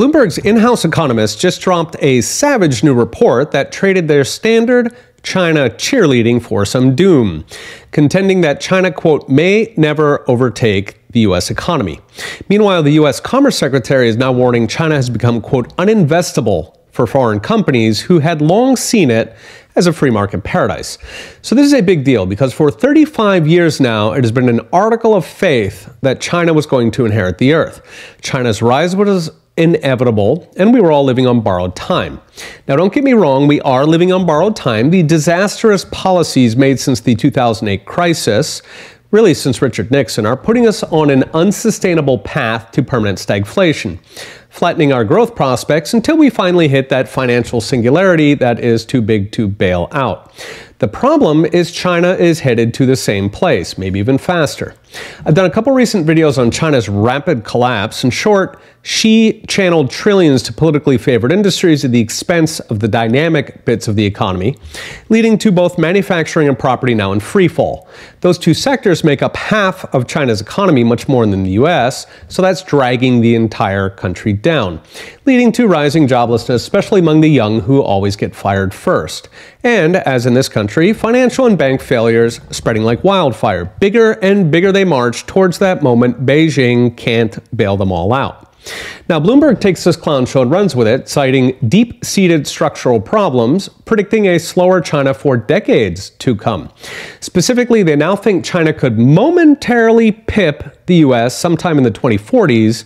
Bloomberg's in house economist just dropped a savage new report that traded their standard China cheerleading for some doom, contending that China, quote, may never overtake the U.S. economy. Meanwhile, the U.S. Commerce Secretary is now warning China has become, quote, uninvestable for foreign companies who had long seen it as a free market paradise. So this is a big deal because for 35 years now, it has been an article of faith that China was going to inherit the earth. China's rise was inevitable, and we were all living on borrowed time. Now, don't get me wrong, we are living on borrowed time. The disastrous policies made since the 2008 crisis, really since Richard Nixon, are putting us on an unsustainable path to permanent stagflation flattening our growth prospects until we finally hit that financial singularity that is too big to bail out. The problem is China is headed to the same place, maybe even faster. I've done a couple recent videos on China's rapid collapse. In short, Xi channeled trillions to politically favored industries at the expense of the dynamic bits of the economy, leading to both manufacturing and property now in freefall. Those two sectors make up half of China's economy, much more than the US, so that's dragging the entire country down, leading to rising joblessness, especially among the young who always get fired first. And, as in this country, financial and bank failures spreading like wildfire. Bigger and bigger they march towards that moment Beijing can't bail them all out. Now, Bloomberg takes this clown show and runs with it, citing deep seated structural problems, predicting a slower China for decades to come. Specifically, they now think China could momentarily pip the US sometime in the 2040s,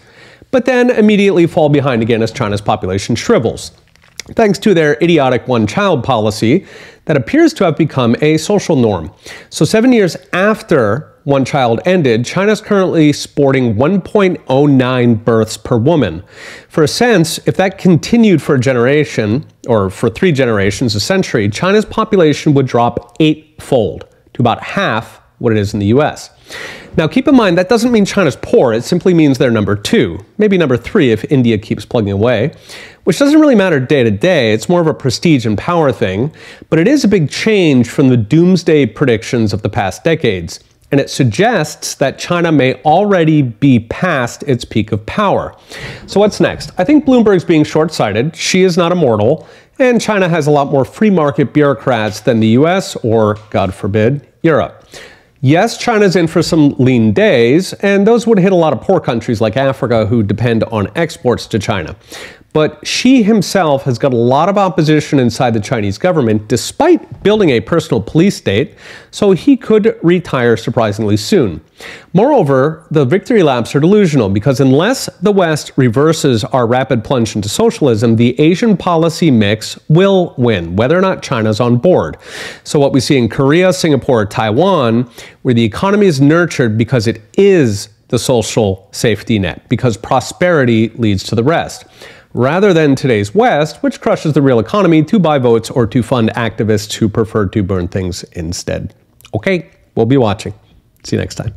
but then immediately fall behind again as China's population shrivels thanks to their idiotic one child policy that appears to have become a social norm. So, seven years after one child ended, China's currently sporting 1.09 births per woman. For a sense, if that continued for a generation, or for three generations, a century, China's population would drop eightfold to about half what it is in the US. Now, keep in mind, that doesn't mean China's poor. It simply means they're number two, maybe number three if India keeps plugging away, which doesn't really matter day to day. It's more of a prestige and power thing, but it is a big change from the doomsday predictions of the past decades. And it suggests that China may already be past its peak of power. So, what's next? I think Bloomberg's being short sighted. Xi is not immortal. And China has a lot more free market bureaucrats than the US or, God forbid, Europe. Yes, China's in for some lean days, and those would hit a lot of poor countries like Africa who depend on exports to China. But Xi himself has got a lot of opposition inside the Chinese government, despite building a personal police state, so he could retire surprisingly soon. Moreover, the victory laps are delusional because unless the West reverses our rapid plunge into socialism, the Asian policy mix will win, whether or not China's on board. So, what we see in Korea, Singapore, Taiwan, where the economy is nurtured because it is the social safety net, because prosperity leads to the rest rather than today's West, which crushes the real economy to buy votes or to fund activists who prefer to burn things instead. Okay, we'll be watching. See you next time.